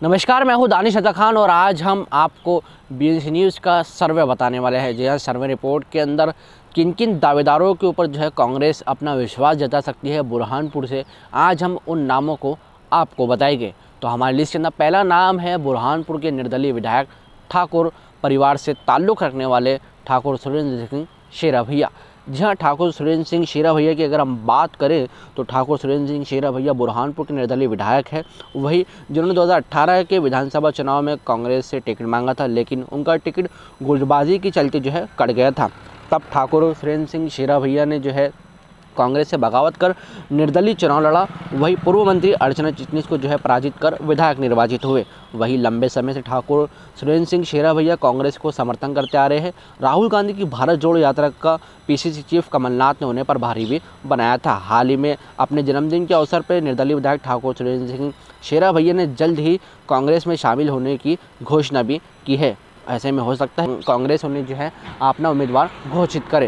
नमस्कार, मैं हूँ दानिश अता खान और आज हम आपको बी न्यूज़ का सर्वे बताने वाले हैं। जी हाँ सर्वे रिपोर्ट के अंदर किन किन दावेदारों के ऊपर जो है कांग्रेस अपना विश्वास जता सकती है बुरहानपुर से, आज हम उन नामों को आपको बताएँगे। तो हमारी लिस्ट के अंदर पहला नाम है बुरहानपुर के निर्दलीय विधायक ठाकुर, परिवार से ताल्लुक़ रखने वाले ठाकुर सुरेंद्र सिंह शेरा भैया जी हाँ ठाकुर सुरेंद्र सिंह शेरा भैया की अगर हम बात करें तो ठाकुर सुरेंद्र सिंह शेरा भैया बुरहानपुर के निर्दलीय विधायक है। वही जिन्होंने 2018 के विधानसभा चुनाव में कांग्रेस से टिकट मांगा था, लेकिन उनका टिकट गुटबाजी के चलते जो है कट गया था। तब ठाकुर सुरेंद्र सिंह शेरा भैया ने जो है कांग्रेस से बगावत कर निर्दलीय चुनाव लड़ा। वही पूर्व मंत्री अर्चना चिटनीस को जो है पराजित कर विधायक निर्वाचित हुए। वही लंबे समय से ठाकुर सुरेंद्र सिंह शेरा भैया कांग्रेस को समर्थन करते आ रहे हैं। राहुल गांधी की भारत जोड़ो यात्रा का पीसीसी चीफ कमलनाथ ने उन्हें पर भारी भी बनाया था। हाल ही में अपने जन्मदिन के अवसर पर निर्दलीय विधायक ठाकुर सुरेंद्र सिंह शेरा भैया ने जल्द ही कांग्रेस में शामिल होने की घोषणा भी की है। ऐसे में हो सकता है कांग्रेस उन्हें जो है अपना उम्मीदवार घोषित करे।